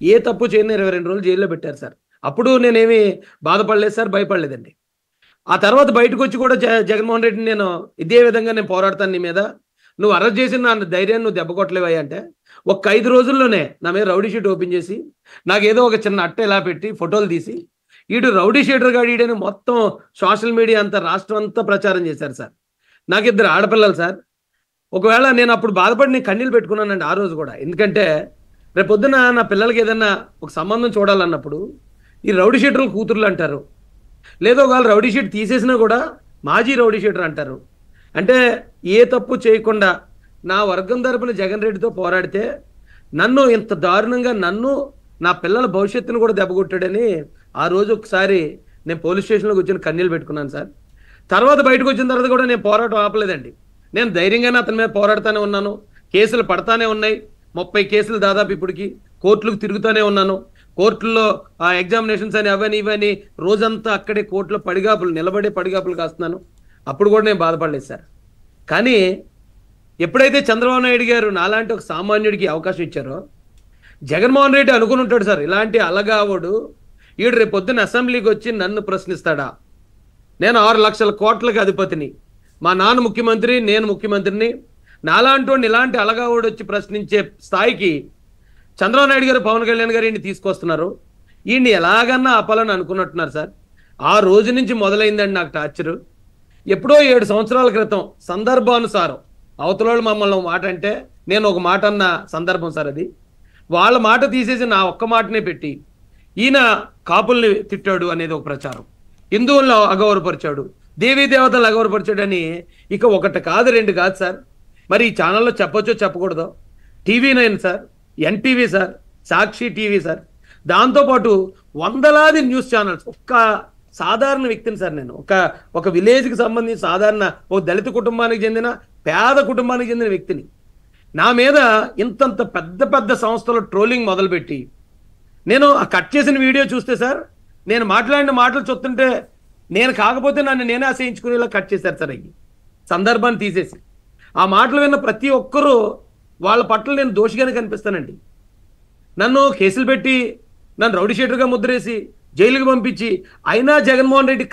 ఏ తప్పు చేయని ఇరవై రెండు రోజులు జైల్లో పెట్టారు సార్. అప్పుడు నేనేమి బాధపడలేదు సార్ భయపడలేదండి. ఆ తర్వాత బయటకు వచ్చి కూడా జగన్మోహన్ రెడ్డిని నేను ఇదే విధంగా నేను పోరాడతాను నీ మీద. నువ్వు అరెస్ట్ చేసిన నా ధైర్యాన్ని నువ్వు దెబ్బకొట్టలేవయ్యా అంటే ఒక ఐదు రోజుల్లోనే నా మీద రౌడీ షీట్ ఓపెన్ చేసి నాకు ఏదో ఒక చిన్న అట్ట ఇలా పెట్టి ఫోటోలు తీసి ఈడు రౌడీ షీటర్ గాడీడని మొత్తం సోషల్ మీడియా అంతా రాష్ట్రం అంతా ప్రచారం చేశారు సార్. నాకు ఇద్దరు ఆడపిల్లలు సార్. ఒకవేళ నేను అప్పుడు బాధపడి నేను కన్నీళ్ళు పెట్టుకున్నానండి ఆ రోజు కూడా. ఎందుకంటే రేపు పొద్దున నా పిల్లలకి ఏదన్నా ఒక సంబంధం చూడాలన్నప్పుడు ఈ రౌడీ షీటర్లు కూతుర్లు అంటారు. లేదో ఒకవేళ రౌడీ షీట్ తీసేసినా కూడా మాజీ రౌడీ షీటర్ అంటారు. అంటే ఏ తప్పు చేయకుండా నా వర్గం తరపున జగన్ రెడ్డితో పోరాడితే నన్ను ఇంత దారుణంగా నన్ను నా పిల్లల భవిష్యత్తును కూడా దెబ్బకొట్టాడని ఆ రోజు ఒకసారి నేను పోలీస్ స్టేషన్లో వచ్చిన కన్నీళ్ళు పెట్టుకున్నాను సార్. తర్వాత బయటకు వచ్చిన తర్వాత కూడా నేను పోరాటం ఆపలేదండి. నేను ధైర్యంగానే అతని మీద పోరాడుతూనే ఉన్నాను. కేసులు పడతానే ఉన్నాయి. ముప్పై కేసులు దాదాపు ఇప్పటికి. కోర్టులకు తిరుగుతూనే ఉన్నాను. కోర్టుల్లో ఆ ఎగ్జామినేషన్స్ అని అవని ఇవని రోజంతా అక్కడే కోర్టులో పడిగాపులు నిలబడే పడిగాపులు కాస్తున్నాను. అప్పుడు కూడా నేను బాధపడలేదు సార్. కానీ ఎప్పుడైతే చంద్రబాబు నాయుడు గారు నాలాంటి ఒక సామాన్యుడికి అవకాశం ఇచ్చారో జగన్మోహన్ రెడ్డి అనుకుని ఉంటాడు సార్ ఇలాంటి అలగావుడు ఈడు రేపు పొద్దున్న అసెంబ్లీకి వచ్చి నన్ను ప్రశ్నిస్తాడా? నేను ఆరు లక్షల కోట్లకు అధిపతిని. మా నాన్న ముఖ్యమంత్రి నేను ముఖ్యమంత్రిని నాలాంటి వాడిని ఇలాంటి అలగావుడు వచ్చి ప్రశ్నించే స్థాయికి చంద్రబాబు నాయుడు గారు పవన్ కళ్యాణ్ గారు ఈయన్ని తీసుకొస్తున్నారు. ఈయన్ని ఎలాగన్నా ఆపాలని అనుకున్నట్టున్నారు సార్. ఆ రోజు నుంచి మొదలైందండి నాకు టార్చరు. ఎప్పుడో ఏడు సంవత్సరాల క్రితం సందర్భానుసారం అవతలోళ్ళు మమ్మల్ని మాట అంటే నేను ఒక మాట అన్న సందర్భం సార్ అది. వాళ్ళ మాట తీసేసి నా ఒక్క మాటనే పెట్టి ఈయన కాపుల్ని తిట్టాడు అనేది ఒక ప్రచారం. హిందువులను అగౌరవపరిచాడు. దేవీ దేవతలను అగౌరవపరిచాడని ఇక ఒకటి కాదు రెండు కాదు సార్. మరి ఈ ఛానల్లో చెప్పొచ్చో చెప్పకూడదు? TV nine sir NTV sir Sakshi TV sir దాంతోపాటు వందలాది న్యూస్ ఛానల్స్. ఒక్క సాధారణ వ్యక్తిని సార్ నేను. ఒక ఒక విలేజ్కి సంబంధించి సాధారణ ఒక దళిత కుటుంబానికి చెందిన పేద కుటుంబానికి చెందిన వ్యక్తిని. నా మీద ఇంతంత పెద్ద పెద్ద సంస్థలు ట్రోలింగ్ మొదలుపెట్టి నేను ఆ కట్ చేసిన వీడియో చూస్తే సార్ నేను మాట్లాడిన మాటలు చూస్తుంటే నేను కాకపోతే నన్ను నేనే ఆశయించుకునేలా కట్ చేశారు సార్ అవి సందర్భాన్ని తీసేసి. ఆ మాటలు విన్న ప్రతి ఒక్కరూ వాళ్ళ పట్ల నేను దోషిగానే కనిపిస్తానండి. నన్ను కేసులు పెట్టి నన్ను రౌడీ షీటర్గా ముద్రేసి జైలుకి పంపించి అయినా జగన్మోహన్ రెడ్డి